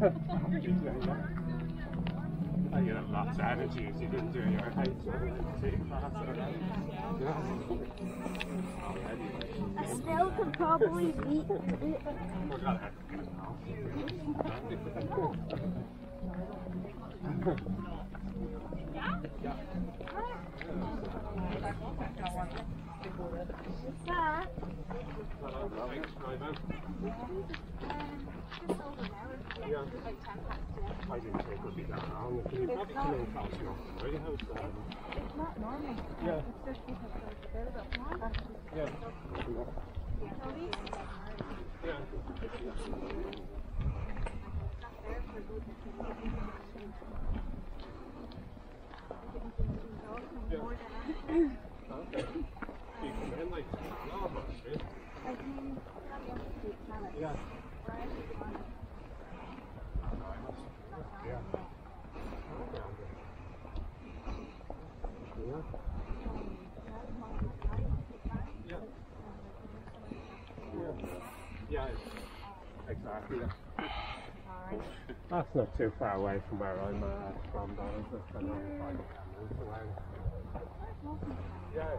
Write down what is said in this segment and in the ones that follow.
I still could probably beat it. Yeah. Yeah. It's just because there's a bit of a yeah. Yeah. Okay. You come in like lava, right? I mean, Yeah. Yeah. Yeah. Yeah. Yeah. Yeah. Exactly. That's not too far away from where I'm uh, from, though, is it? I know five minutes away. Yeah.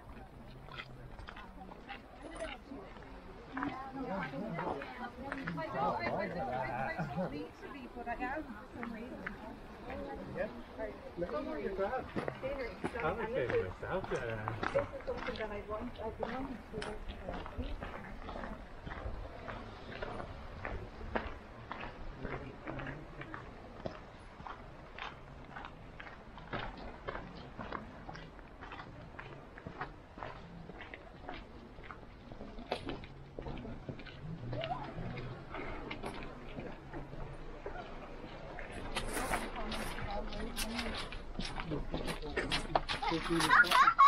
bet you will. Is it? What's the fun? Now it's always running now. no, We're to get the but you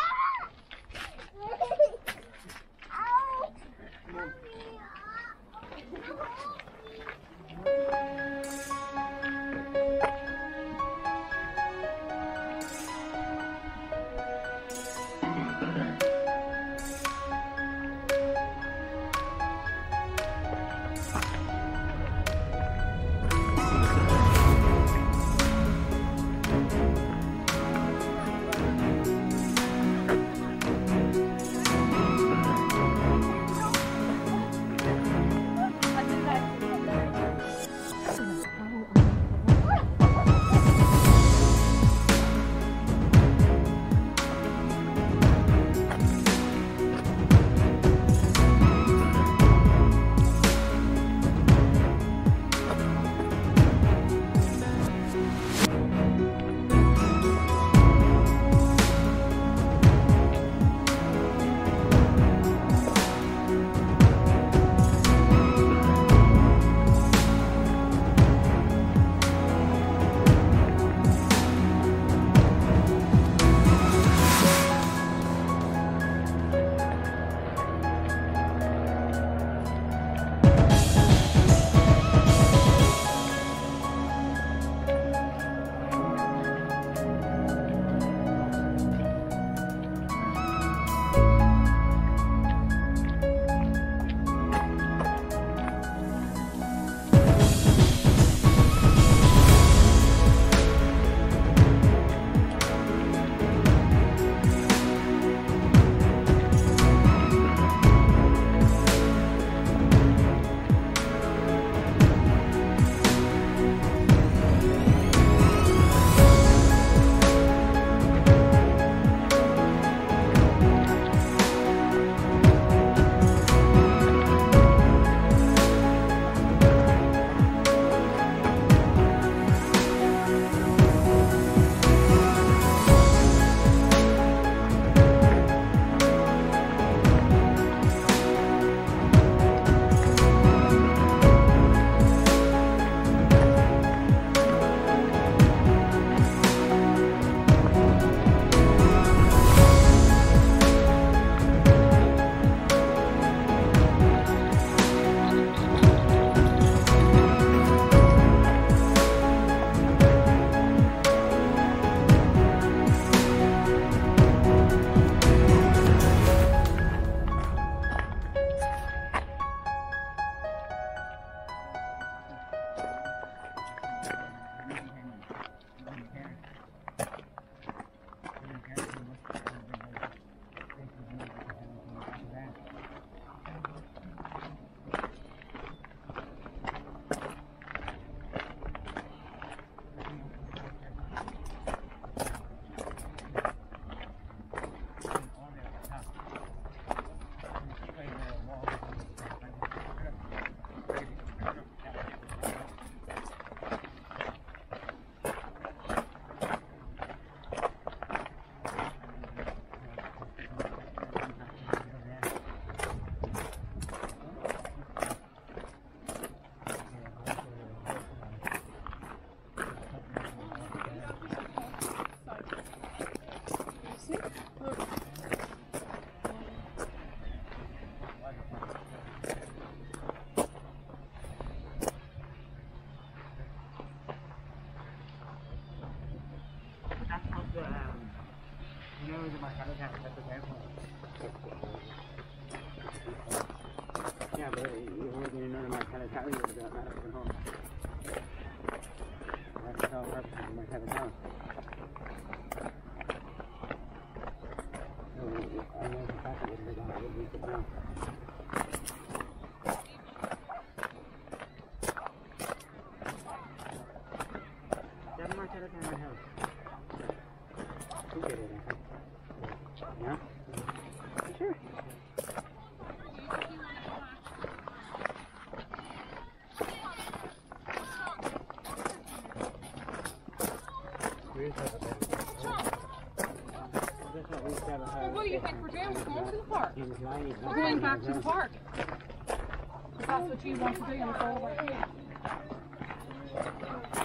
Yeah, but you wouldn't even know my Chinatown, you would have got that at home. That's the whole purpose of my Chinatown. So, I know the fact that it would have been good now. That's my Chinatown right house. You get it, I think. Yeah? Sure. What do you think we're doing? We're going to the park. We're going back to the park. That's what you want to do, it's all about you.